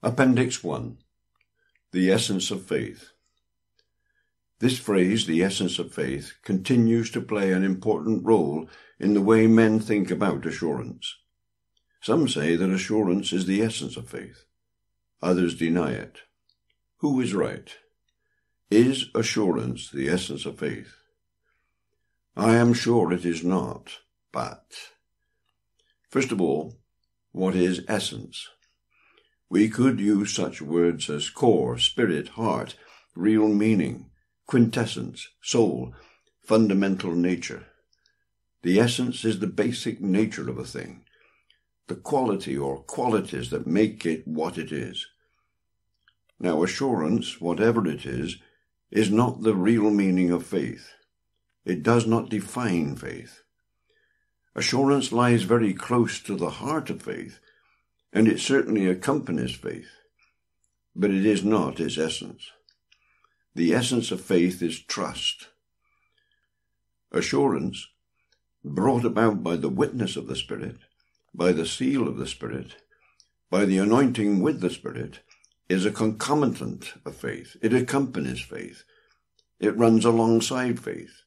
Appendix 1 The Essence of Faith. This phrase, the essence of faith, continues to play an important role in the way men think about assurance. Some say that assurance is the essence of faith. Others deny it. Who is right? Is assurance the essence of faith? I am sure it is not, but. First of all, what is essence? We could use such words as core, spirit, heart, real meaning, quintessence, soul, fundamental nature. The essence is the basic nature of a thing, the quality or qualities that make it what it is. Now, assurance, whatever it is, is not the real meaning of faith. It does not define faith. Assurance lies very close to the heart of faith and it certainly accompanies faith, but it is not its essence. The essence of faith is trust. Assurance, brought about by the witness of the Spirit, by the seal of the Spirit, by the anointing with the Spirit, is a concomitant of faith. It accompanies faith. It runs alongside faith.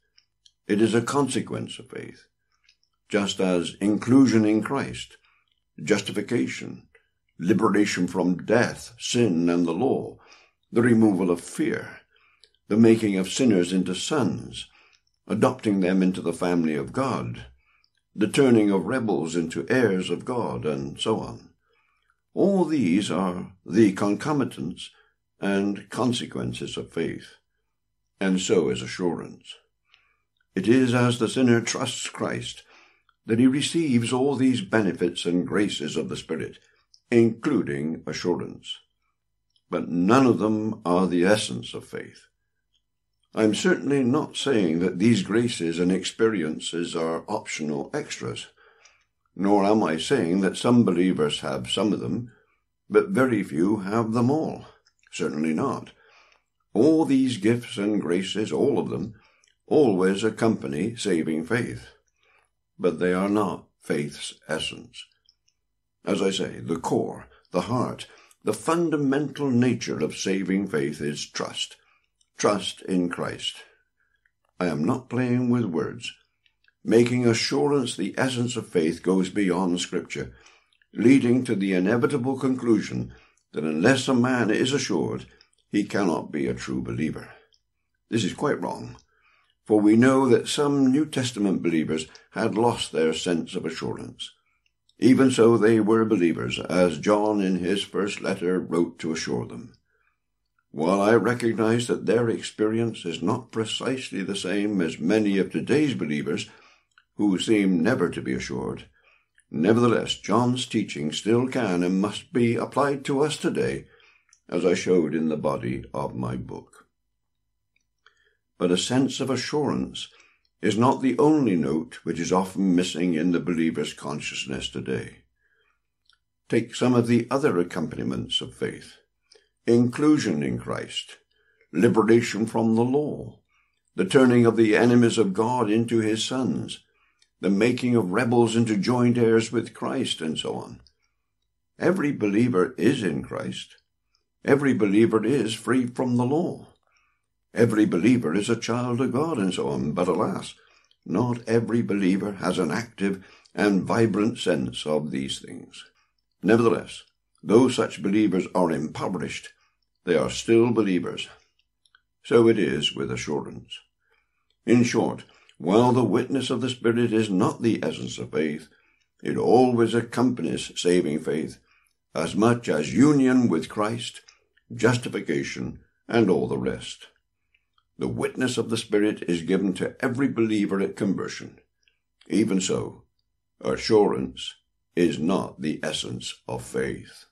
It is a consequence of faith. Just as inclusion in Christ justification, liberation from death, sin, and the law, the removal of fear, the making of sinners into sons, adopting them into the family of God, the turning of rebels into heirs of God, and so on. All these are the concomitants and consequences of faith, and so is assurance. It is as the sinner trusts Christ that he receives all these benefits and graces of the Spirit, including assurance. But none of them are the essence of faith. I am certainly not saying that these graces and experiences are optional extras, nor am I saying that some believers have some of them, but very few have them all. Certainly not. All these gifts and graces, all of them, always accompany saving faith but they are not faith's essence. As I say, the core, the heart, the fundamental nature of saving faith is trust. Trust in Christ. I am not playing with words. Making assurance the essence of faith goes beyond Scripture, leading to the inevitable conclusion that unless a man is assured, he cannot be a true believer. This is quite wrong for we know that some New Testament believers had lost their sense of assurance. Even so, they were believers, as John in his first letter wrote to assure them. While I recognize that their experience is not precisely the same as many of today's believers, who seem never to be assured, nevertheless, John's teaching still can and must be applied to us today, as I showed in the body of my book but a sense of assurance is not the only note which is often missing in the believer's consciousness today. Take some of the other accompaniments of faith inclusion in Christ, liberation from the law, the turning of the enemies of God into his sons, the making of rebels into joint heirs with Christ, and so on. Every believer is in Christ. Every believer is free from the law. Every believer is a child of God and so on, but alas, not every believer has an active and vibrant sense of these things. Nevertheless, though such believers are impoverished, they are still believers. So it is with assurance. In short, while the witness of the Spirit is not the essence of faith, it always accompanies saving faith, as much as union with Christ, justification, and all the rest. The witness of the Spirit is given to every believer at conversion. Even so, assurance is not the essence of faith.